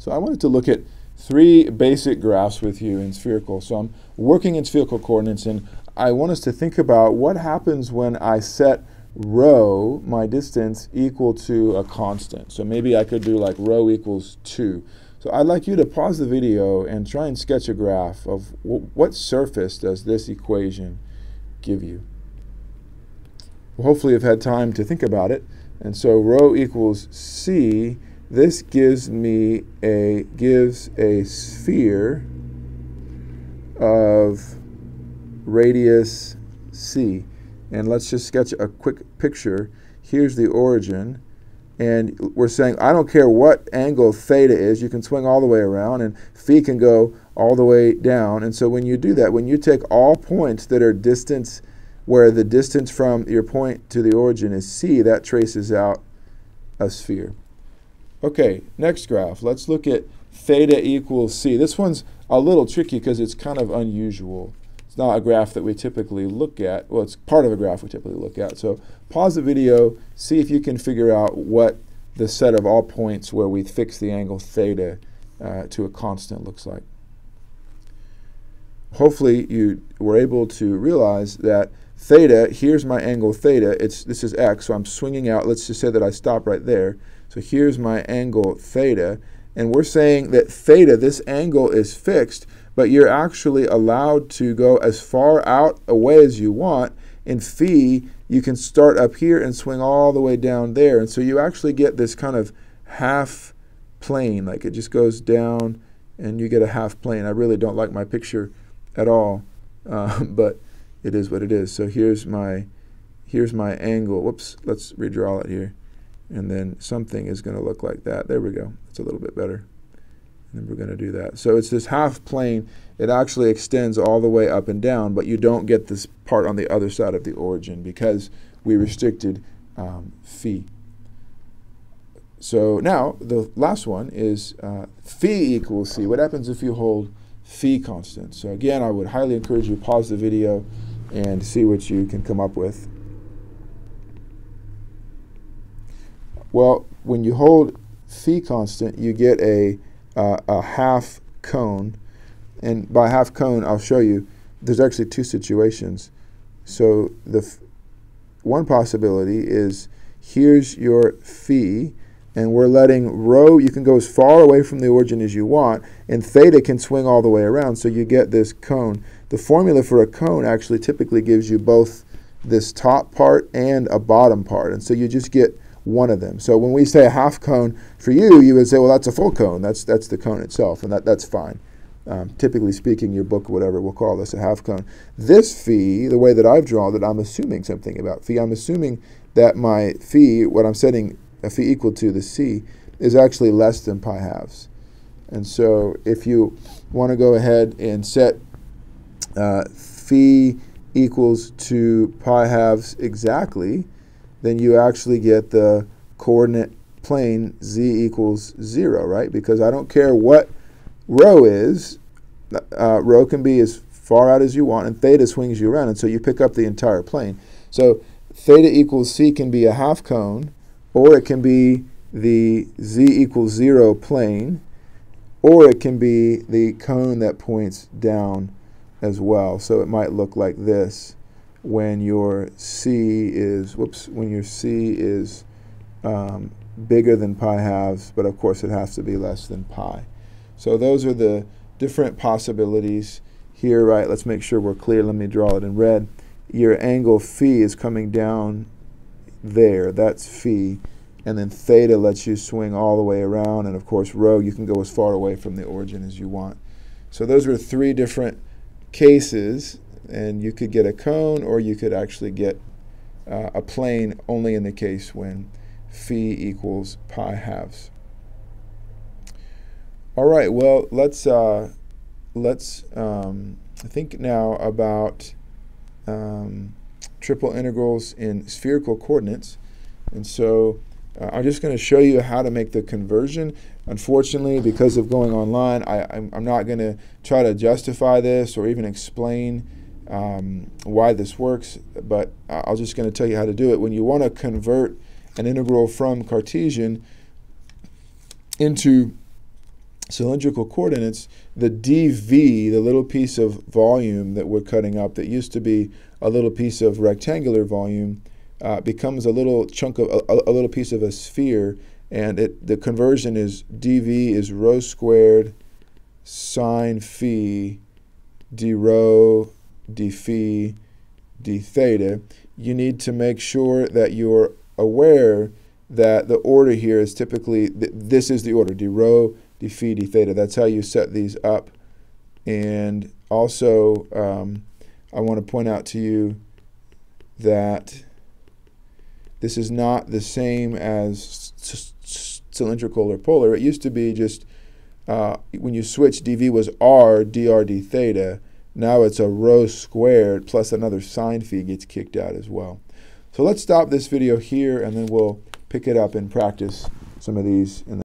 So I wanted to look at three basic graphs with you in spherical. So I'm working in spherical coordinates and I want us to think about what happens when I set rho, my distance, equal to a constant. So maybe I could do like rho equals 2. So I'd like you to pause the video and try and sketch a graph of what surface does this equation give you. Well, hopefully you've had time to think about it. And so rho equals c this gives me a gives a sphere of radius c. And let's just sketch a quick picture. Here's the origin. And we're saying, I don't care what angle theta is, you can swing all the way around, and phi can go all the way down. And so when you do that, when you take all points that are distance, where the distance from your point to the origin is c, that traces out a sphere. Okay, next graph. Let's look at theta equals c. This one's a little tricky because it's kind of unusual. It's not a graph that we typically look at. Well, it's part of a graph we typically look at. So pause the video, see if you can figure out what the set of all points where we fix the angle theta uh, to a constant looks like. Hopefully you were able to realize that theta, here's my angle theta, it's, this is x, so I'm swinging out, let's just say that I stop right there. So here's my angle theta. And we're saying that theta, this angle is fixed, but you're actually allowed to go as far out away as you want. In phi, you can start up here and swing all the way down there. And so you actually get this kind of half plane, like it just goes down and you get a half plane. I really don't like my picture at all, uh, but it is what it is. So here's my, here's my angle. Whoops, let's redraw it here and then something is going to look like that. There we go. It's a little bit better. And then we're going to do that. So it's this half plane. It actually extends all the way up and down, but you don't get this part on the other side of the origin because we restricted um, phi. So now the last one is uh, phi equals c. What happens if you hold phi constant? So again, I would highly encourage you to pause the video and see what you can come up with. Well, when you hold phi constant, you get a, uh, a half cone. And by half cone, I'll show you, there's actually two situations. So the one possibility is here's your phi, and we're letting rho, you can go as far away from the origin as you want, and theta can swing all the way around, so you get this cone. The formula for a cone actually typically gives you both this top part and a bottom part, and so you just get one of them. So when we say a half cone for you, you would say, well, that's a full cone. That's that's the cone itself, and that, that's fine. Um, typically speaking, your book whatever will call this a half cone. This phi, the way that I've drawn it, I'm assuming something about phi. I'm assuming that my phi, what I'm setting a phi equal to, the c, is actually less than pi halves. And so if you want to go ahead and set uh, phi equals to pi halves exactly, then you actually get the coordinate plane z equals 0, right? Because I don't care what rho is, uh, rho can be as far out as you want, and theta swings you around, and so you pick up the entire plane. So theta equals c can be a half cone, or it can be the z equals 0 plane, or it can be the cone that points down as well. So it might look like this when your C is, whoops, when your C is um, bigger than pi halves, but of course it has to be less than pi. So those are the different possibilities here, right? Let's make sure we're clear. Let me draw it in red. Your angle phi is coming down there. That's phi. And then theta lets you swing all the way around. And of course, rho, you can go as far away from the origin as you want. So those are three different cases and you could get a cone or you could actually get uh, a plane only in the case when phi equals pi halves. All right, well, let's, uh, let's um, think now about um, triple integrals in spherical coordinates. And so uh, I'm just going to show you how to make the conversion. Unfortunately, because of going online, I, am not going to try to justify this or even explain um, why this works, but I'm just going to tell you how to do it. When you want to convert an integral from Cartesian into cylindrical coordinates, the dv, the little piece of volume that we're cutting up that used to be a little piece of rectangular volume, uh, becomes a little chunk of a, a, little piece of a sphere, and it, the conversion is dv is rho squared sine phi d rho d phi d theta. You need to make sure that you're aware that the order here is typically th this is the order d rho d phi d theta. That's how you set these up. And also, um, I want to point out to you that this is not the same as cylindrical or polar. It used to be just uh, when you switch, dv was r dr d theta. Now it's a rho squared plus another sine phi gets kicked out as well. So let's stop this video here and then we'll pick it up and practice some of these in the